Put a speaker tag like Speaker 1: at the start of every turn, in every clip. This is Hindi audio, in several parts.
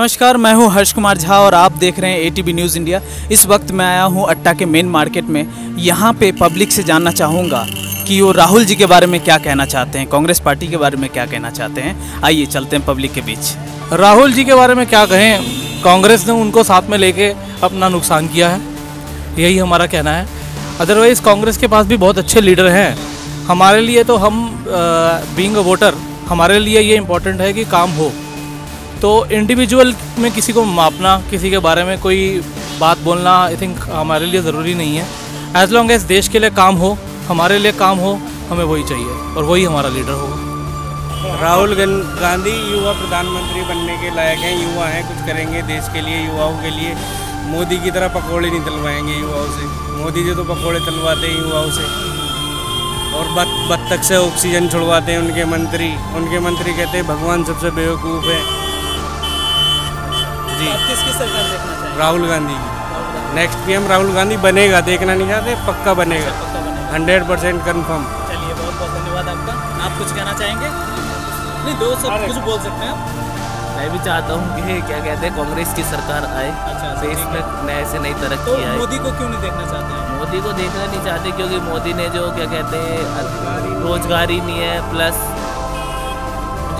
Speaker 1: नमस्कार, मैं हूँ हर्ष कुमार झा और आप देख रहे हैं एटीबी न्यूज़ इंडिया इस वक्त मैं आया हूँ अट्टा के मेन मार्केट में। यहाँ पे पब्लिक से जानना चाहूँगा कि वो राहुल जी के बारे में क्या कहना चाहते हैं, कांग्रेस पार्टी के बारे में क्या कहना चाहते हैं। आइए चलते हैं पब्लिक के बीच।
Speaker 2: राहुल जी के बारे में क्या कहें? कांग्रेस ने उनको साथ में लेके अपना नुकसान किया है। यही हमारा कहना है। अदरवाइज़ कांग्रेस के पास भी बहुत अच्छे लीडर हैं। हमारे लिए तो हम बींग वोटर हमारे लिए ये इम्पोर्टेंट है कि काम हो। तो इंडिविजुअल में किसी को मापना, किसी के बारे में कोई बात बोलना आई थिंक हमारे लिए ज़रूरी नहीं है। एज लॉन्ग एज देश के लिए काम हो, हमारे लिए काम हो, हमें वही चाहिए और वही हमारा लीडर होगा।
Speaker 3: राहुल गांधी युवा प्रधानमंत्री बनने के लायक हैं, युवा हैं, कुछ करेंगे देश के लिए, युवाओं के लिए। मोदी की तरह पकौड़े नहीं तलवाएँगे युवाओं से। मोदी जी तो पकौड़े तलवाते हैं युवाओं से। और बत, बत्तख से ऑक्सीजन छुड़वाते हैं उनके मंत्री। उनके मंत्री कहते हैं, भगवान सबसे बेवकूफ़ है। जी।
Speaker 1: किसकी सरकार देखना चाहेंगे?
Speaker 3: राहुल गांधी नेक्स्ट पीएम राहुल गांधी बनेगा देखना नहीं चाहते पक्का बनेगा। हंड्रेड परसेंट कन्फर्म
Speaker 1: चलिए बहुत बहुत धन्यवाद आपका। आप कुछ कहना चाहेंगे? नहीं दो सब कुछ बोल सकते हैं आप।
Speaker 4: मैं भी चाहता हूँ कि क्या कहते हैं कांग्रेस की सरकार आए।
Speaker 1: अच्छा,
Speaker 4: देश में नए से नई
Speaker 1: तो
Speaker 4: तरक्की आए।
Speaker 1: मोदी को क्यों नहीं देखना चाहते हैं
Speaker 4: मोदी को देखना नहीं चाहते क्योंकि मोदी ने जो क्या कहते हैं रोजगारी नहीं है प्लस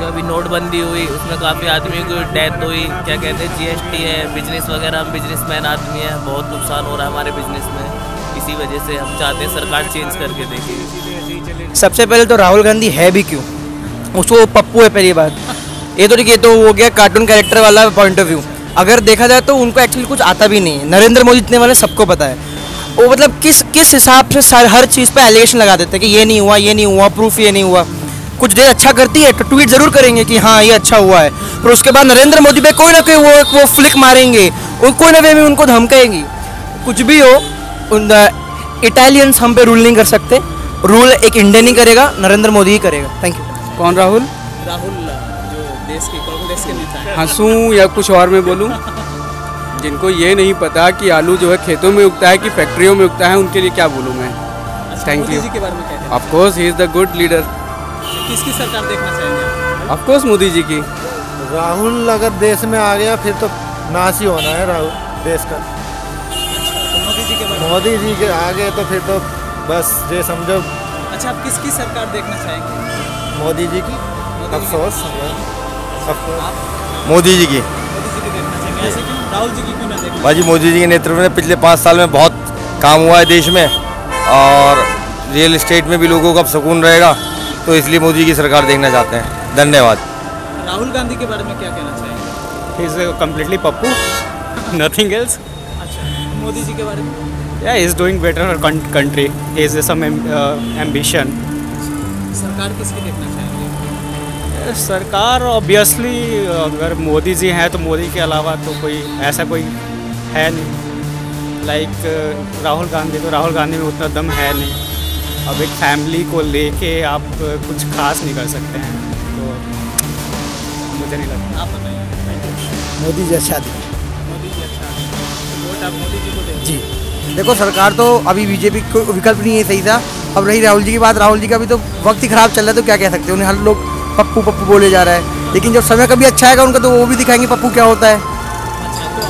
Speaker 4: जो अभी नोटबंदी हुई, उसमें काफ़ी आदमी की डेथ हुई। क्या कहते हैं जीएसटी है बिज़नेस वगैरह हम बिजनेसमैन आदमी हैं। बहुत नुकसान हो रहा है हमारे बिज़नेस में। इसी वजह से हम चाहते हैं सरकार चेंज करके देखे।
Speaker 5: सबसे पहले तो राहुल गांधी है भी क्यों? उसको पप्पू है पहली बात। ये तो देखिए तो हो गया कार्टून कैरेक्टर वाला पॉइंट ऑफ़ व्यू अगर देखा जाए तो उनको एक्चुअली कुछ आता भी नहीं है। नरेंद्र मोदी इतने वाले सबको पता है। वो मतलब किस किस हिसाब से हर चीज़ पे एलिगेशन लगा देते हैं कि ये नहीं हुआ, ये नहीं हुआ प्रूफ ये नहीं हुआ। कुछ देर अच्छा करती है तो ट्वीट ज़रूर करेंगे कि हाँ ये अच्छा हुआ है। पर उसके बाद नरेंद्र मोदी पे कोई ना कोई वो वो फ्लिक मारेंगे। और कोई ना वे में उनको धमकाएँगी कुछ भी हो उन इटालियंस हम पे रूल नहीं कर सकते। रूल एक इंडियन ही करेगा नरेंद्र मोदी ही करेगा। थैंक यू
Speaker 6: कौन राहुल?
Speaker 1: राहुल जो देश के कांग्रेस के नेता
Speaker 6: हंसूं या कुछ और मैं बोलूँ? जिनको ये नहीं पता कि आलू जो है खेतों में उगता है कि फैक्ट्रियों में उगता है उनके लिए क्या बोलूँ मैं?
Speaker 1: Thank
Speaker 6: Thank
Speaker 1: Modi
Speaker 6: you.
Speaker 1: Ji के बारे में क्या कहना
Speaker 6: of course he is the good leader?
Speaker 1: किसकी सरकार देखना चाहेंगे आप?
Speaker 6: ऑफ़ कोर्स मोदी जी की।
Speaker 7: राहुल अगर देश में आ गया फिर तो नाश ही होना है राहुल देश का।
Speaker 1: तो मोदी जी के बारे में।
Speaker 7: मोदी जी के आगे तो फिर तो बस ये समझो।
Speaker 1: अच्छा आप किसकी सरकार देखना चाहेंगे?
Speaker 7: मोदी जी की?
Speaker 1: मोदी जी की?
Speaker 7: अफसोस
Speaker 8: मोदी जी की।
Speaker 1: मोदी जी की देखना चाहेंगे। ऐसे क्यों? राहुल जी की क्यों ना देखना
Speaker 8: भाजी मोदी जी के नेतृत्व में पिछले पाँच साल में बहुत काम हुआ है देश में और रियल इस्टेट में भी लोगों का अब सुकून रहेगा। तो इसलिए मोदी की सरकार देखना चाहते हैं। धन्यवाद।
Speaker 1: राहुल गांधी के बारे में क्या कहना चाहेंगे?
Speaker 9: Completely pappu, nothing else.
Speaker 1: अच्छा मोदी जी के बारे में?
Speaker 9: Yeah, he's doing better for coun- country. He has some uh, ambition.
Speaker 1: सरकार किसकी देखना चाहेंगे?
Speaker 9: सरकार ऑब्वियसली अगर मोदी जी हैं तो मोदी के अलावा तो कोई ऐसा कोई है नहीं। लाइक राहुल गांधी तो राहुल गांधी में उतना दम है नहीं। अब एक फैमिली को लेके आप कुछ खास नहीं कर सकते हैं। तो मुझे नहीं लगता।
Speaker 1: आप बताइए
Speaker 5: मोदी जी अच्छा
Speaker 1: मोदी जी अच्छा तो वोट आप मोदी जी को देंगे
Speaker 5: जी। देखो सरकार तो अभी बीजेपी को विकल्प नहीं है सही था। अब रही राहुल जी की बात राहुल जी का भी तो वक्त ही खराब चल रहा है तो क्या कह सकते हैं? उन्हें हर लोग पप्पू पप्पू बोले जा रहा है। लेकिन जब समय कभी अच्छा आएगा उनका तो वो भी दिखाएँगे पप्पू क्या होता है।
Speaker 1: अच्छा तो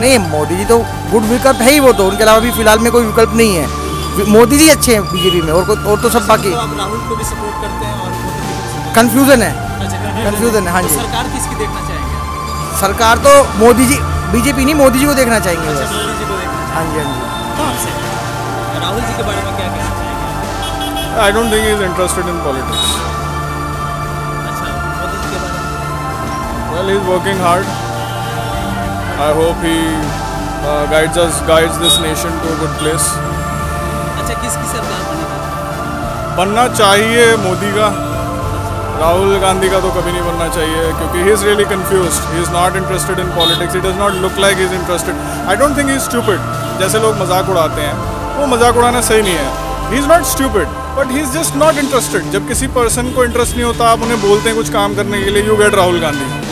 Speaker 5: नहीं मोदी जी तो गुड विकल्प है ही वो तो। उनके अलावा भी फ़िलहाल में कोई विकल्प नहीं है। मोदी जी अच्छे हैं बीजेपी में और को- और तो सब बाकी।
Speaker 1: तो राहुल को भी सपोर्ट करते हैं और मोदी जी को भी support
Speaker 5: कन्फ्यूज़न है। Confusion है, हाँ
Speaker 1: तो
Speaker 5: जी।
Speaker 1: सरकार किसकी देखना चाहेंगे?
Speaker 5: सरकार तो मोदी जी बीजेपी नहीं मोदी जी को देखना चाहेंगे
Speaker 1: अच्छा मोदी जी को देखना
Speaker 5: हाँ जी हाँ जी।
Speaker 1: चाहेंगे राहुल जी के बारे में क्या कहना चाहेंगे?
Speaker 2: I don't think is interested in politics
Speaker 1: अच्छा मोदी जी के बारे में।
Speaker 2: Well is working hard I hope he guides us guides this
Speaker 1: अच्छा किसकी सरकार बनेगी
Speaker 2: बनना चाहिए मोदी का। राहुल गांधी का तो कभी नहीं बनना चाहिए, क्योंकि he is really confused he is not interested in politics he does not look like is interested I don't think he is stupid जैसे लोग मज़ाक उड़ाते हैं, वो मज़ाक उड़ाना सही नहीं है। He is not stupid but he is just not interested जब किसी पर्सन को इंटरेस्ट नहीं होता, आप उन्हें बोलते हैं कुछ काम करने के लिए यू गेट राहुल गांधी